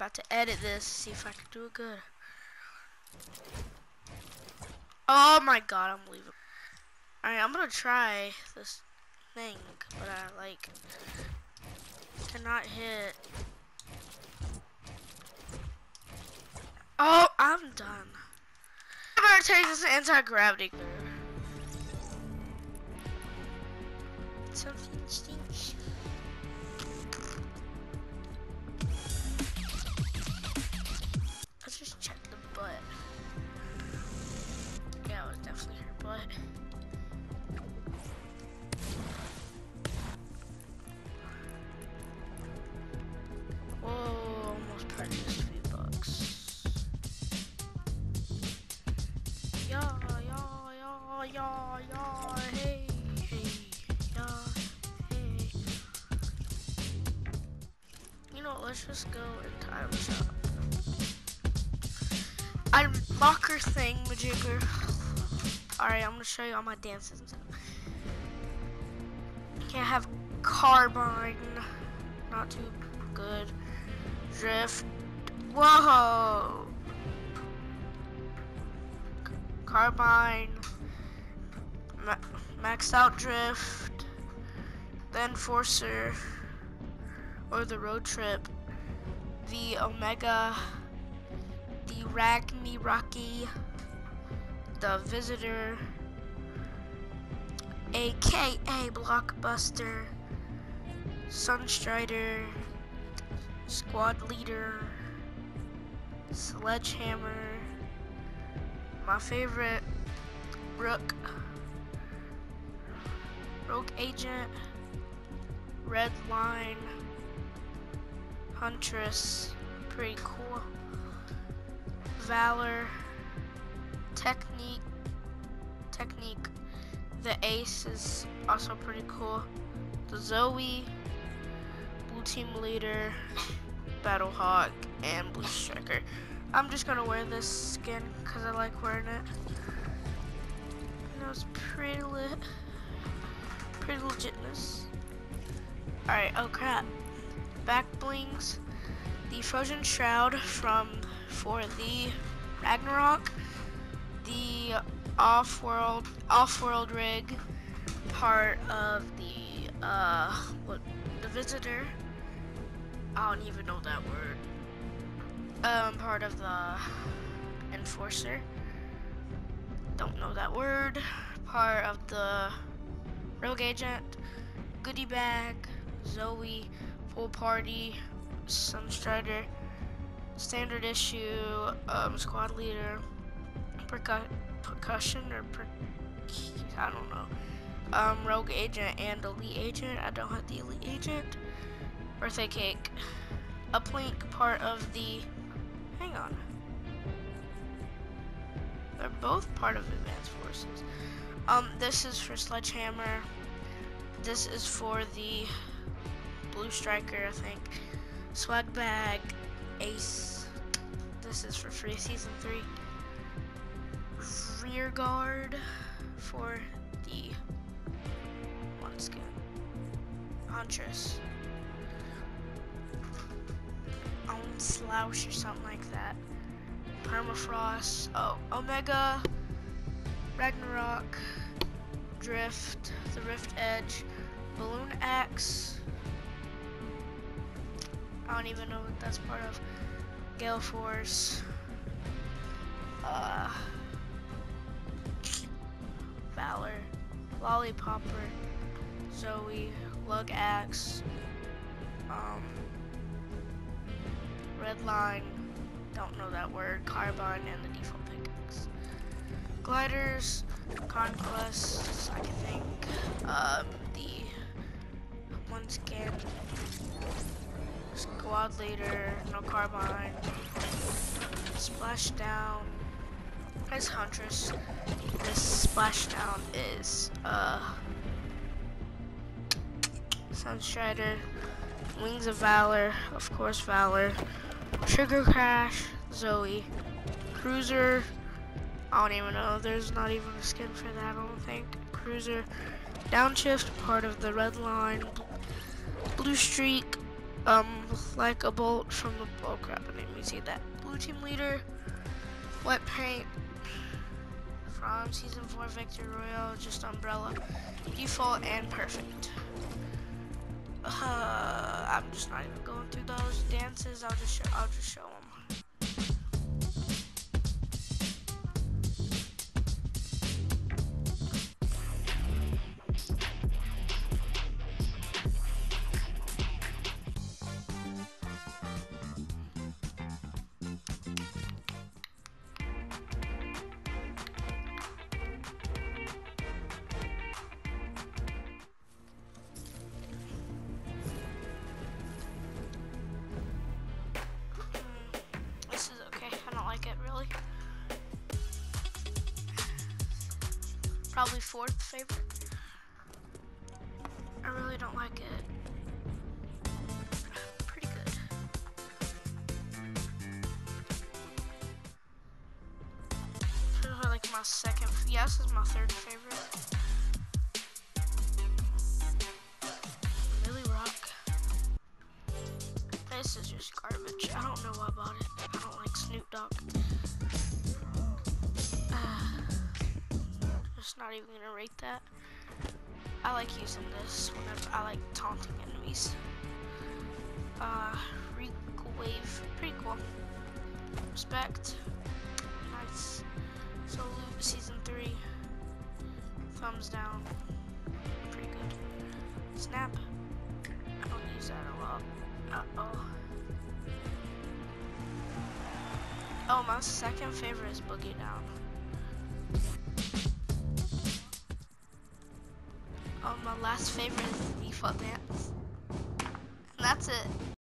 about to edit this, see if I can do it good. Oh my god, I'm leaving. Alright, I'm gonna try this thing, but I like cannot hit. Oh, I'm done. I better take this anti-gravity. Something stinks. Hey, hey, hey. You know let's just go and time shop. I'm mocker thing, majigger. Alright, I'm gonna show you all my dances and stuff. Can't have Carbide. Not too good. Drift. Whoa! Carbide. Ma maxed out drift. The Enforcer. Or the road trip. The Omega. The Ragni Rocky. The Visitor. AKA Blockbuster. Sunstrider. Squad Leader. Sledgehammer. My favorite. Rook. Rogue Agent. Red Line. Huntress. Pretty cool. Valor. Technique. Technique. The Ace is also pretty cool. The Zoe. Blue Team Leader. Battle Hawk, And Blue Striker. I'm just gonna wear this skin because I like wearing it. You know, it's pretty lit. Alright, oh crap. Back blings. The Frozen Shroud from for the Ragnarok. The off-world off-world rig part of the uh what the visitor. I don't even know that word um, part of the enforcer. Don't know that word. Part of the rogue agent, goodie bag, Zoe, full party, Sunstrider, standard issue, um, squad leader, percu percussion or per I don't know. Um, rogue agent and elite agent. I don't have the elite agent. Birthday cake. Uplink part of the Hang on. They're both part of Advanced Forces. Um, this is for Sledgehammer. This is for the Blue Striker, I think. Swag Bag, Ace. This is for free season three. Rear Guard for the one skin. Huntress. Own Slouch or something like that. Permafrost. Oh, Omega. Ragnarok. Drift. The Rift Edge. Balloon Axe. I don't even know what that's part of. Gale Force. Uh, Valor. Lollipopper. Zoe. Lug Axe. Um, red line, don't know that word, Carbon, and the default. Gliders, conquests, I can think, um, the one skin, squad leader, no Carbide, splashdown, as Huntress, this splashdown is, uh, Sunstrider, Wings of Valor, of course Valor, Trigger Crash, Zoe, Cruiser, I don't even know, there's not even a skin for that, I don't think. Cruiser, Downshift, part of the Red Line, Blue Streak, um, like a bolt from the, oh crap, I didn't even see that. Blue team leader, wet paint, from season 4 Victory Royale, just umbrella, default and perfect. Uh, I'm just not even going through those dances, I'll just show, I'll just show them. Probably fourth favorite. I really don't like it. Like my second, yeah, this is my third favorite. Rock. This is just garbage. I don't know why I bought it. I don't like Snoop Dogg. Not even gonna rate that. I like using this whenever I like taunting enemies. Uh, recoil wave, pretty cool. Respect, nice. So loop season three, thumbs down, pretty good. Snap, I don't use that a lot. Uh oh. Oh, my second favorite is Boogie Down. My last favorite is the default dance. And that's it.